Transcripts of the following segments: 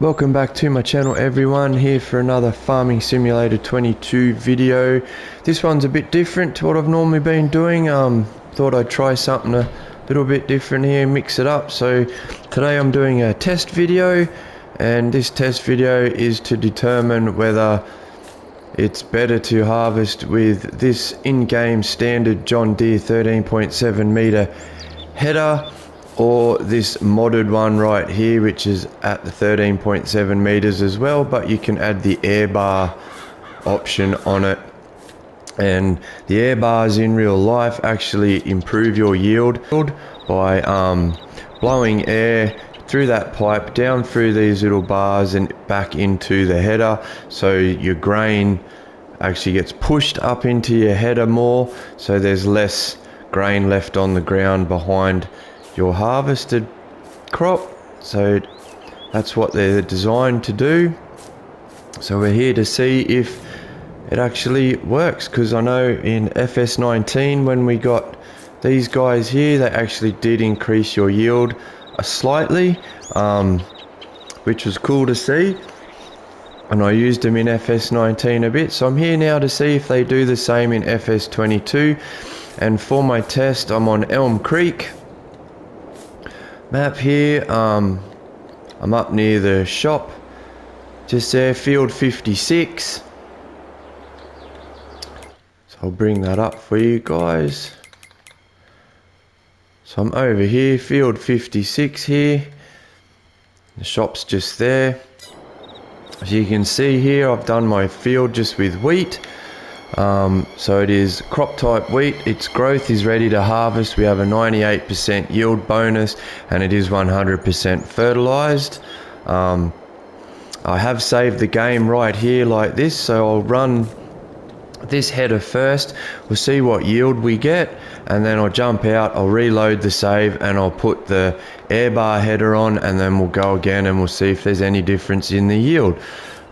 Welcome back to my channel everyone, here for another Farming Simulator 22 video. This one's a bit different to what I've normally been doing, um, thought I'd try something a little bit different here, mix it up. So today I'm doing a test video and this test video is to determine whether it's better to harvest with this in-game standard John Deere 13.7 meter header or this modded one right here which is at the 13.7 meters as well but you can add the air bar option on it. And the air bars in real life actually improve your yield by um, blowing air through that pipe down through these little bars and back into the header. So your grain actually gets pushed up into your header more so there's less grain left on the ground behind your harvested crop. So that's what they're designed to do. So we're here to see if it actually works because I know in FS19 when we got these guys here they actually did increase your yield uh, slightly um, which was cool to see. And I used them in FS19 a bit. So I'm here now to see if they do the same in FS22 and for my test I'm on Elm Creek map here um, I'm up near the shop. Just there field 56 so I'll bring that up for you guys. So I'm over here field 56 here. The shop's just there. As you can see here I've done my field just with wheat um, so it is crop type wheat. Its growth is ready to harvest. We have a 98% yield bonus and it is 100% fertilized. Um, I have saved the game right here like this. So I'll run this header first. We'll see what yield we get and then I'll jump out. I'll reload the save and I'll put the air bar header on and then we'll go again and we'll see if there's any difference in the yield.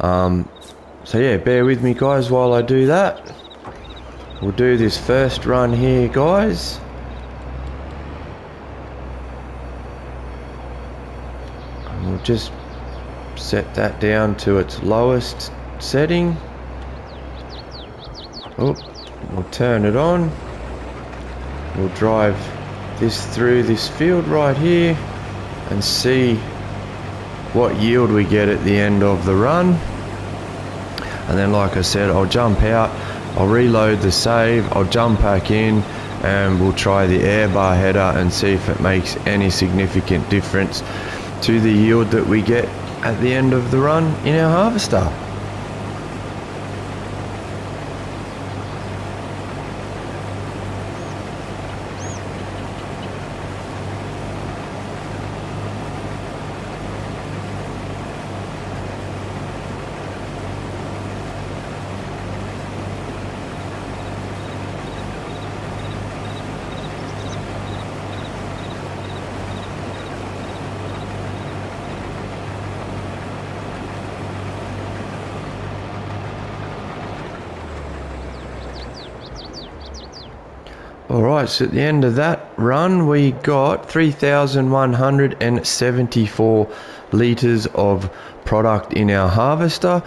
Um, so yeah, bear with me guys while I do that. We'll do this first run here guys. And we'll just set that down to its lowest setting. Oh, we'll turn it on. We'll drive this through this field right here and see what yield we get at the end of the run and then like I said I'll jump out I'll reload the save I'll jump back in and we'll try the air bar header and see if it makes any significant difference to the yield that we get at the end of the run in our harvester So at the end of that run, we got 3,174 litres of product in our harvester.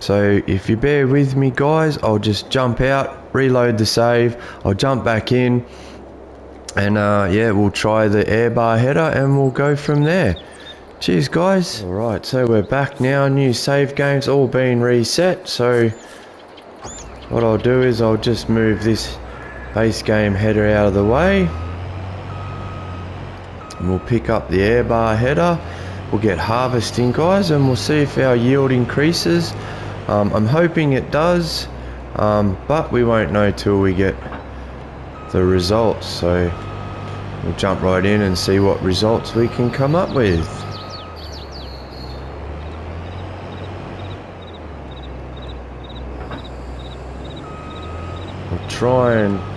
So if you bear with me guys, I'll just jump out, reload the save, I'll jump back in, and uh, yeah, we'll try the air bar header and we'll go from there. Cheers guys. Alright, so we're back now, new save games all been reset, so what I'll do is I'll just move this base game header out of the way. And we'll pick up the air bar header. We'll get harvesting guys and we'll see if our yield increases. Um, I'm hoping it does um, but we won't know till we get the results. So we'll jump right in and see what results we can come up with. Try and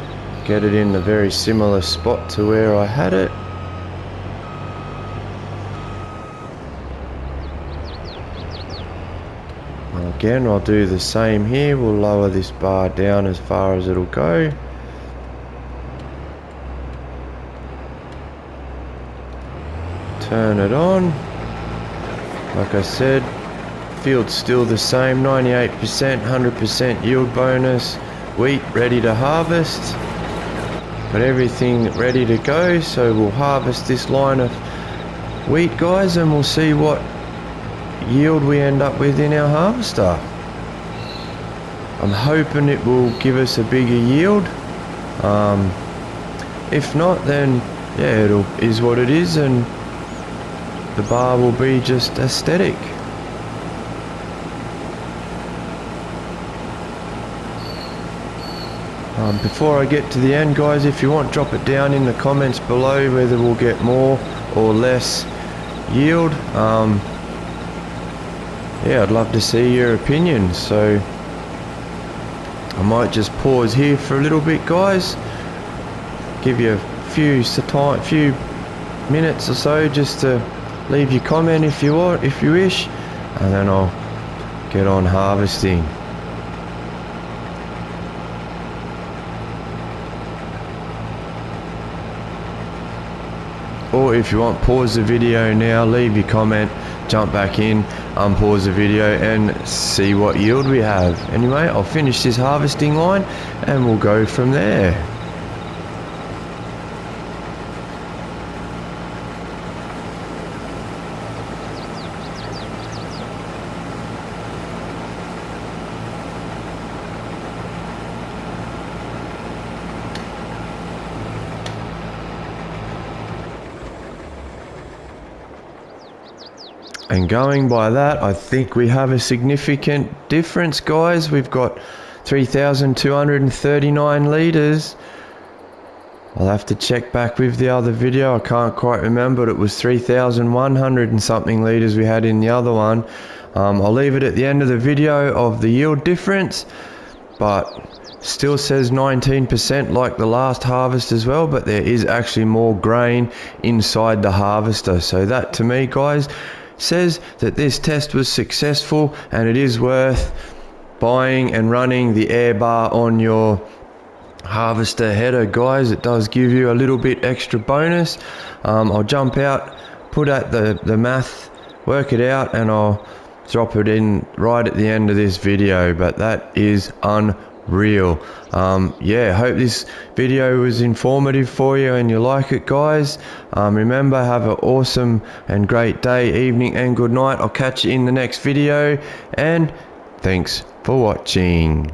get it in a very similar spot to where I had it. Again, I'll do the same here. We'll lower this bar down as far as it'll go. Turn it on. like I said field's still the same 98% 100% yield bonus wheat ready to harvest got everything ready to go so we'll harvest this line of wheat guys and we'll see what yield we end up with in our harvester. I'm hoping it will give us a bigger yield. Um, if not then yeah it is what it is and the bar will be just aesthetic um, before I get to the end guys if you want drop it down in the comments below whether we'll get more or less yield. Um, yeah I'd love to see your opinions so I might just pause here for a little bit guys. Give you a few few minutes or so just to leave your comment if you want if you wish and then I'll get on harvesting or if you want pause the video now leave your comment jump back in unpause the video and see what yield we have. Anyway I'll finish this harvesting line and we'll go from there And going by that, I think we have a significant difference, guys. We've got 3,239 litres. I'll have to check back with the other video. I can't quite remember, it was 3,100 and something litres we had in the other one. Um, I'll leave it at the end of the video of the yield difference, but still says 19% like the last harvest as well, but there is actually more grain inside the harvester. So that to me, guys, says that this test was successful and it is worth buying and running the air bar on your harvester header guys. It does give you a little bit extra bonus. Um, I'll jump out put out the the math work it out and I'll drop it in right at the end of this video. But that is unreal real. Um, yeah hope this video was informative for you and you like it guys. Um, remember have an awesome and great day evening and good night. I'll catch you in the next video and thanks for watching